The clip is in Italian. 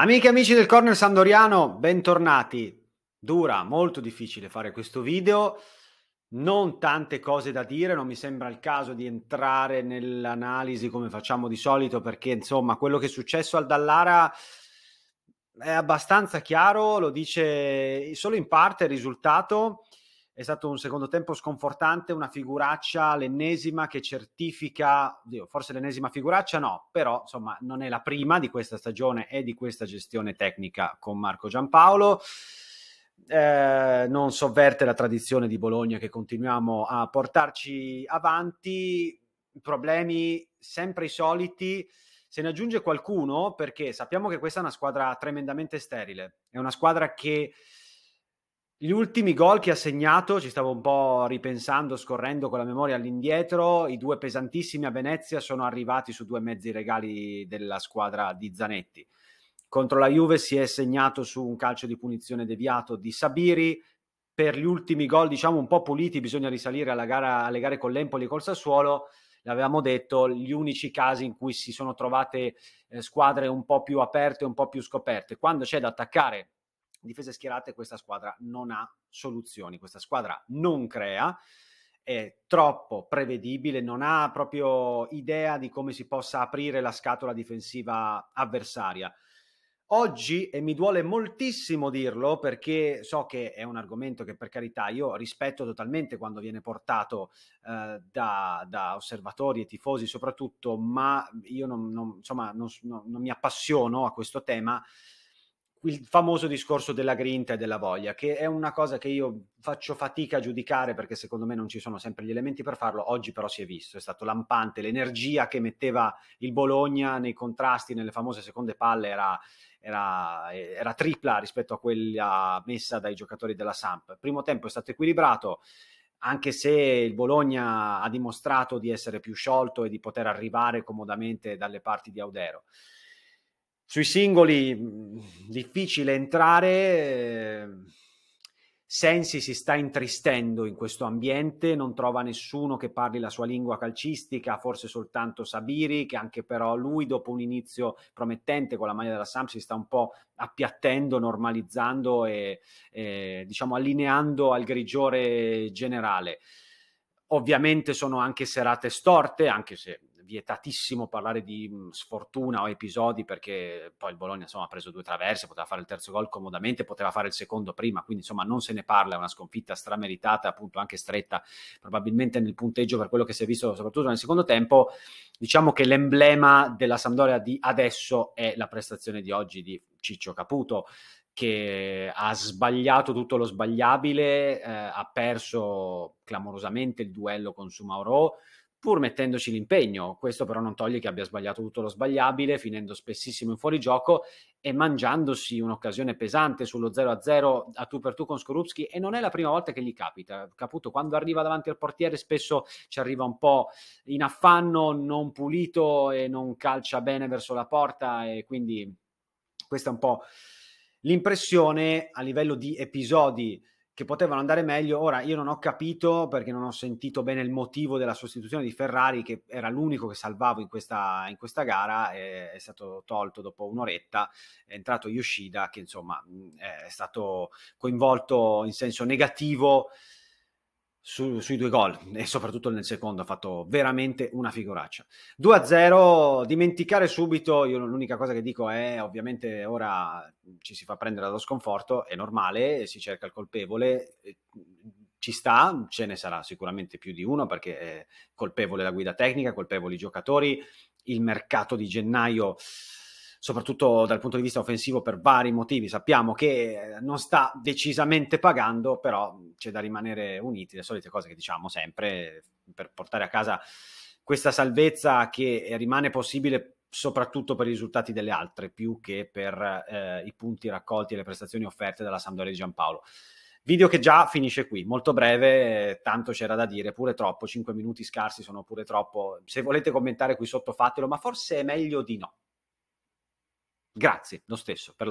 Amiche e amici del corner sandoriano, bentornati. Dura, molto difficile fare questo video, non tante cose da dire, non mi sembra il caso di entrare nell'analisi come facciamo di solito perché insomma quello che è successo al Dallara è abbastanza chiaro, lo dice solo in parte il risultato è stato un secondo tempo sconfortante, una figuraccia, l'ennesima che certifica, forse l'ennesima figuraccia no, però insomma non è la prima di questa stagione e di questa gestione tecnica con Marco Giampaolo. Eh, non sovverte la tradizione di Bologna che continuiamo a portarci avanti, problemi sempre i soliti. Se ne aggiunge qualcuno perché sappiamo che questa è una squadra tremendamente sterile, è una squadra che gli ultimi gol che ha segnato, ci stavo un po' ripensando, scorrendo con la memoria all'indietro, i due pesantissimi a Venezia sono arrivati su due mezzi regali della squadra di Zanetti. Contro la Juve si è segnato su un calcio di punizione deviato di Sabiri. Per gli ultimi gol, diciamo un po' puliti, bisogna risalire gara, alle gare con l'Empoli e col Sassuolo. L'avevamo detto, gli unici casi in cui si sono trovate eh, squadre un po' più aperte, un po' più scoperte. Quando c'è da attaccare difese schierate questa squadra non ha soluzioni, questa squadra non crea, è troppo prevedibile, non ha proprio idea di come si possa aprire la scatola difensiva avversaria. Oggi, e mi duole moltissimo dirlo perché so che è un argomento che per carità io rispetto totalmente quando viene portato eh, da, da, osservatori e tifosi soprattutto, ma io non, non, insomma, non, non mi appassiono a questo tema il famoso discorso della grinta e della voglia, che è una cosa che io faccio fatica a giudicare perché secondo me non ci sono sempre gli elementi per farlo, oggi però si è visto, è stato lampante, l'energia che metteva il Bologna nei contrasti, nelle famose seconde palle era, era, era tripla rispetto a quella messa dai giocatori della Samp. Primo tempo è stato equilibrato, anche se il Bologna ha dimostrato di essere più sciolto e di poter arrivare comodamente dalle parti di Audero. Sui singoli mhmm, difficile entrare. Sensi si sta intristendo in questo ambiente, non trova nessuno che parli la sua lingua calcistica, forse soltanto Sabiri, che anche però lui dopo un inizio promettente con la maglia della Samp si sta un po' appiattendo, normalizzando e, e diciamo allineando al grigiore generale. Ovviamente sono anche serate storte, anche se vietatissimo parlare di sfortuna o episodi perché poi il Bologna insomma, ha preso due traverse, poteva fare il terzo gol comodamente, poteva fare il secondo prima, quindi insomma non se ne parla, è una sconfitta strameritata, appunto anche stretta probabilmente nel punteggio per quello che si è visto soprattutto nel secondo tempo. Diciamo che l'emblema della Sampdoria di adesso è la prestazione di oggi di Ciccio Caputo che ha sbagliato tutto lo sbagliabile, eh, ha perso clamorosamente il duello con Sumauro, pur mettendoci l'impegno. Questo però non toglie che abbia sbagliato tutto lo sbagliabile, finendo spessissimo in fuorigioco e mangiandosi un'occasione pesante sullo 0-0 a tu per tu con Skorupski e non è la prima volta che gli capita. Caputo, quando arriva davanti al portiere spesso ci arriva un po' in affanno, non pulito e non calcia bene verso la porta e quindi questa è un po' l'impressione a livello di episodi che potevano andare meglio. Ora io non ho capito perché non ho sentito bene il motivo della sostituzione di Ferrari, che era l'unico che salvavo in questa, in questa gara, è, è, stato tolto dopo un'oretta, è entrato Yoshida che insomma è stato coinvolto in senso negativo su, sui due gol e soprattutto nel secondo ha fatto veramente una figuraccia 2-0 dimenticare subito io l'unica cosa che dico è ovviamente ora ci si fa prendere dallo sconforto è normale si cerca il colpevole ci sta, ce ne sarà sicuramente più di uno perché è colpevole la guida tecnica, colpevoli i giocatori, il mercato di gennaio soprattutto dal punto di vista offensivo per vari motivi. Sappiamo che non sta decisamente pagando, però c'è da rimanere uniti, le solite cose che diciamo sempre per portare a casa questa salvezza che rimane possibile soprattutto per i risultati delle altre, più che per eh, i punti raccolti e le prestazioni offerte dalla Sampdoria di Giampaolo. Video che già finisce qui, molto breve, tanto c'era da dire, pure troppo, 5 minuti scarsi sono pure troppo. Se volete commentare qui sotto fatelo, ma forse è meglio di no. Grazie lo stesso per la